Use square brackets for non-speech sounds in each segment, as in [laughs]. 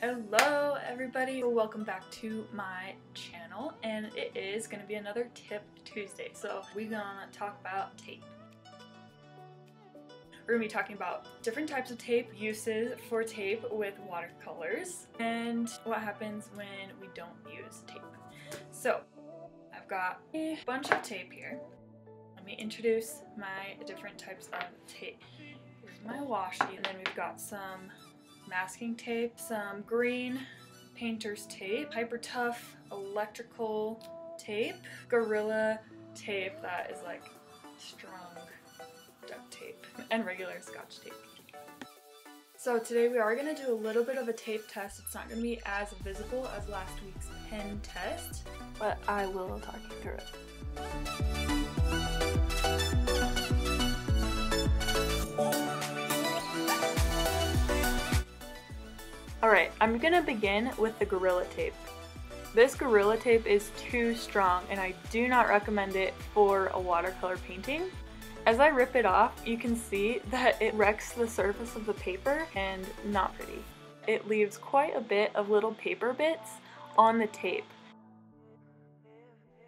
Hello everybody, welcome back to my channel and it is going to be another tip Tuesday. So we're going to talk about tape. We're going to be talking about different types of tape, uses for tape with watercolors, and what happens when we don't use tape. So I've got a bunch of tape here. Let me introduce my different types of tape. Here's my washi, and then we've got some masking tape, some um, green painter's tape, hyper tough electrical tape, gorilla tape that is like strong duct tape, and regular scotch tape. So today we are going to do a little bit of a tape test. It's not going to be as visible as last week's pen test, but I will talk you through it. Alright, I'm gonna begin with the Gorilla Tape. This Gorilla Tape is too strong and I do not recommend it for a watercolor painting. As I rip it off, you can see [laughs] that it wrecks the surface of the paper and not pretty. It leaves quite a bit of little paper bits on the tape.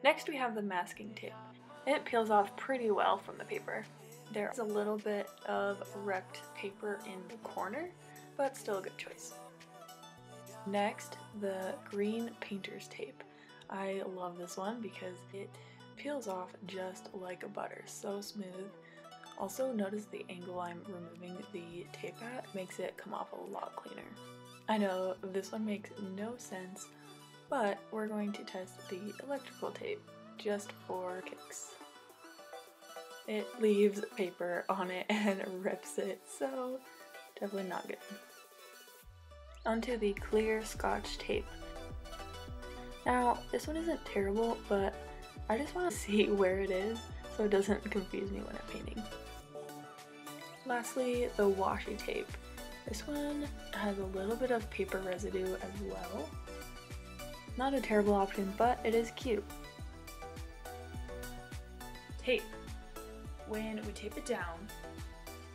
Next we have the masking tape. It peels off pretty well from the paper. There's a little bit of wrecked paper in the corner, but still a good choice. Next, the green painter's tape. I love this one because it peels off just like a butter, so smooth. Also notice the angle I'm removing the tape at makes it come off a lot cleaner. I know this one makes no sense, but we're going to test the electrical tape just for kicks. It leaves paper on it [laughs] and rips it, so definitely not good onto the clear scotch tape. Now, this one isn't terrible, but I just want to [laughs] see where it is so it doesn't confuse me when I'm painting. Lastly, the washi tape. This one has a little bit of paper residue as well. Not a terrible option, but it is cute. Tape. When we tape it down,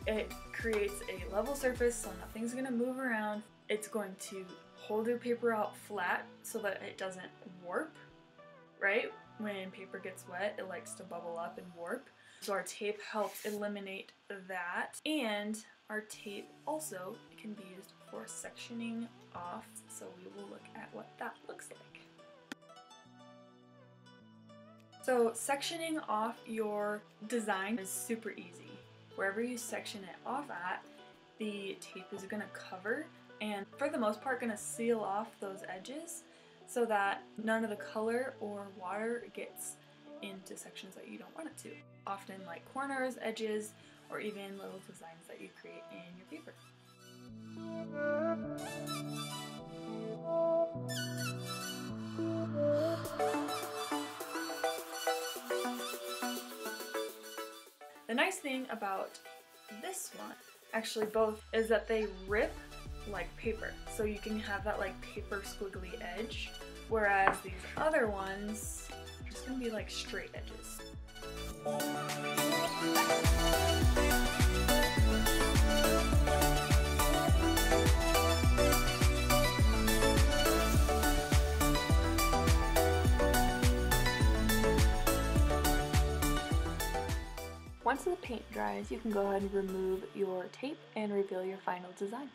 it creates a level surface so nothing's gonna move around it's going to hold your paper out flat so that it doesn't warp, right? When paper gets wet, it likes to bubble up and warp. So our tape helps eliminate that. And our tape also can be used for sectioning off. So we will look at what that looks like. So sectioning off your design is super easy. Wherever you section it off at, the tape is going to cover and for the most part to seal off those edges so that none of the color or water gets into sections that you don't want it to. Often like corners, edges, or even little designs that you create in your paper. The nice thing about this one, actually both, is that they rip like paper. So you can have that like paper squiggly edge, whereas these other ones are just gonna be like straight edges. Once the paint dries, you can go ahead and remove your tape and reveal your final design.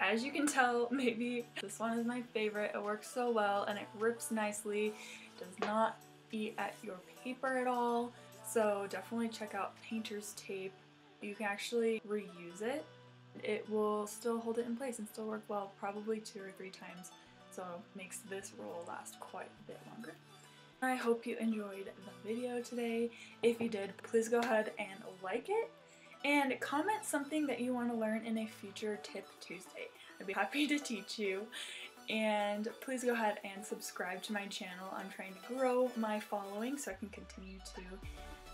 As you can tell, [laughs] maybe this one is my favorite. It works so well and it rips nicely. It does not eat at your paper at all. So definitely check out painter's tape. You can actually reuse it. It will still hold it in place and still work well probably two or three times. So makes this roll last quite a bit longer. I hope you enjoyed the video today. If you did, please go ahead and like it and comment something that you want to learn in a future Tip Tuesday. I'd be happy to teach you. And please go ahead and subscribe to my channel. I'm trying to grow my following so I can continue to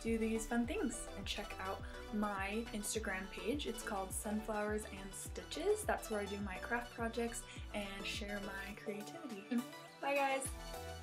do these fun things. And check out my Instagram page. It's called Sunflowers and Stitches. That's where I do my craft projects and share my creativity. Bye guys!